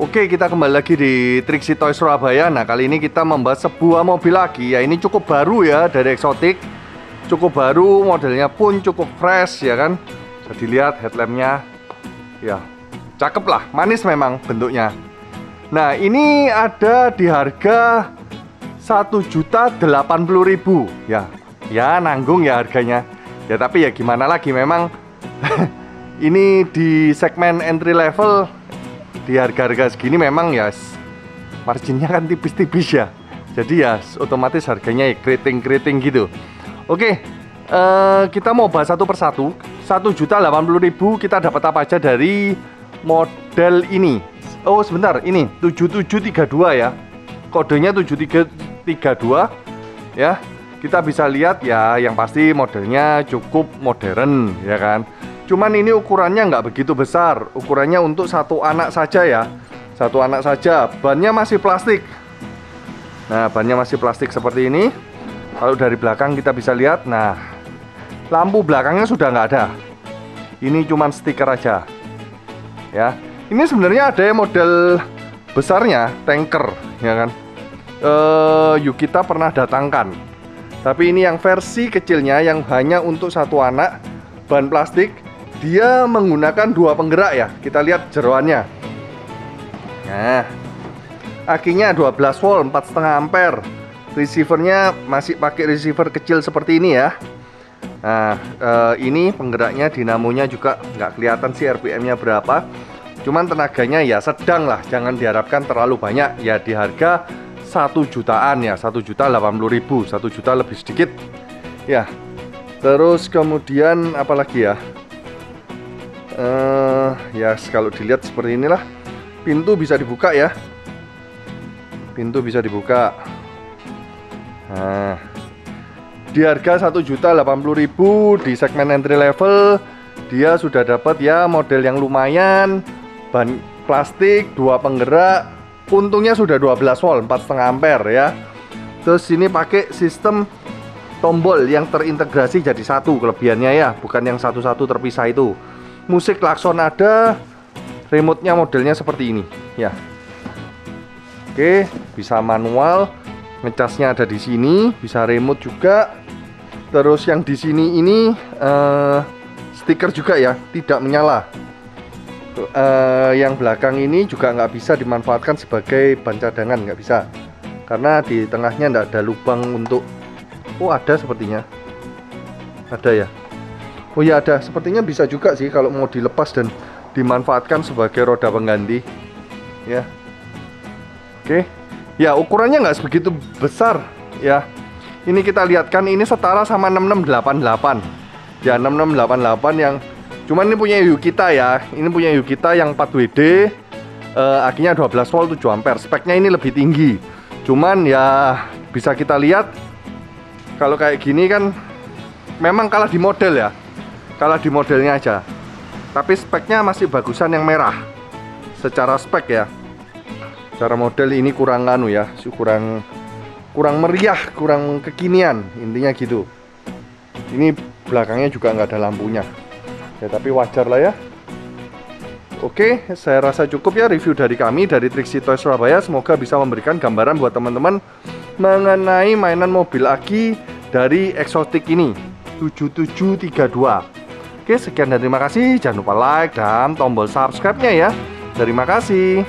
Oke, kita kembali lagi di Trixie Toy Surabaya. Nah, kali ini kita membahas sebuah mobil lagi. Ya, ini cukup baru ya dari eksotik. Cukup baru, modelnya pun cukup fresh ya kan. Bisa dilihat headlampnya. Ya, cakep lah. Manis memang bentuknya. Nah, ini ada di harga satu juta delapan puluh ribu. Ya, ya nanggung ya harganya. Ya, tapi ya gimana lagi memang ini di segmen entry level di harga-harga segini memang ya marginnya kan tipis-tipis ya. Jadi ya otomatis harganya ya keriting-keriting gitu. Oke uh, kita mau bahas satu persatu. Satu juta delapan puluh ribu kita dapat apa aja dari model ini? Oh sebentar ini 7732 ya. Kodenya 7332 ya. Kita bisa lihat ya yang pasti modelnya cukup modern ya kan Cuman ini ukurannya nggak begitu besar. Ukurannya untuk satu anak saja ya. Satu anak saja. Bannya masih plastik. Nah bannya masih plastik seperti ini. Kalau dari belakang kita bisa lihat. Nah lampu belakangnya sudah nggak ada. Ini cuman stiker aja. Ya Ini sebenarnya ada yang model besarnya Tanker ya kan? Uh, Yuk kita pernah datangkan. Tapi ini yang versi kecilnya Yang hanya untuk satu anak Ban plastik dia menggunakan dua penggerak ya. Kita lihat jeroannya. Nah akinya 12 volt 4,5 ampere. Receivernya masih pakai receiver kecil seperti ini ya. Nah eh, ini penggeraknya dinamonya juga nggak kelihatan sih RPM nya berapa. Cuman tenaganya ya sedang lah. Jangan diharapkan terlalu banyak. Ya di harga satu jutaan ya. Satu juta 80 ribu. Satu juta lebih sedikit. Ya terus kemudian apalagi ya uh, ya kalau dilihat seperti inilah. Pintu bisa dibuka ya. Pintu bisa dibuka. Nah di harga 1.080.000 di segmen entry level dia sudah dapat ya model yang lumayan. Ban plastik dua penggerak. Untungnya sudah 12 volt 4,5 ampere ya. Terus ini pakai sistem tombol yang terintegrasi jadi satu kelebihannya ya bukan yang satu-satu terpisah itu musik klakson ada remote-nya modelnya seperti ini. Ya. Oke bisa manual ngecasnya ada di sini bisa remote juga. Terus yang di sini ini uh, stiker juga ya tidak menyala. Uh, yang belakang ini juga nggak bisa dimanfaatkan sebagai ban cadangan nggak bisa. Karena di tengahnya nggak ada lubang untuk oh ada sepertinya. Ada ya Oh ya ada, sepertinya bisa juga sih kalau mau dilepas dan dimanfaatkan sebagai roda pengganti. Ya. Oke. Ya, ukurannya nggak sebegitu besar ya. Ini kita lihatkan ini setara sama 6688. Ya, 6688 yang cuman ini punya Yukita ya. Ini punya Yukita yang 4WD uh, eh, akinya 12 volt 7 ampere. Speknya ini lebih tinggi. Cuman ya bisa kita lihat kalau kayak gini kan memang kalah di model ya kalah di modelnya aja. Tapi speknya masih bagusan yang merah. Secara spek ya. Cara model ini kurang anu ya kurang kurang meriah kurang kekinian. Intinya gitu. Ini belakangnya juga nggak ada lampunya. Ya tapi wajar lah ya. Oke, saya rasa cukup ya review dari kami dari Trixie Toys Surabaya. Semoga bisa memberikan gambaran buat teman-teman mengenai mainan mobil aki dari eksotik ini. 7732. Oke, sekian dan terima kasih. Jangan lupa like dan tombol subscribe-nya ya. Terima kasih.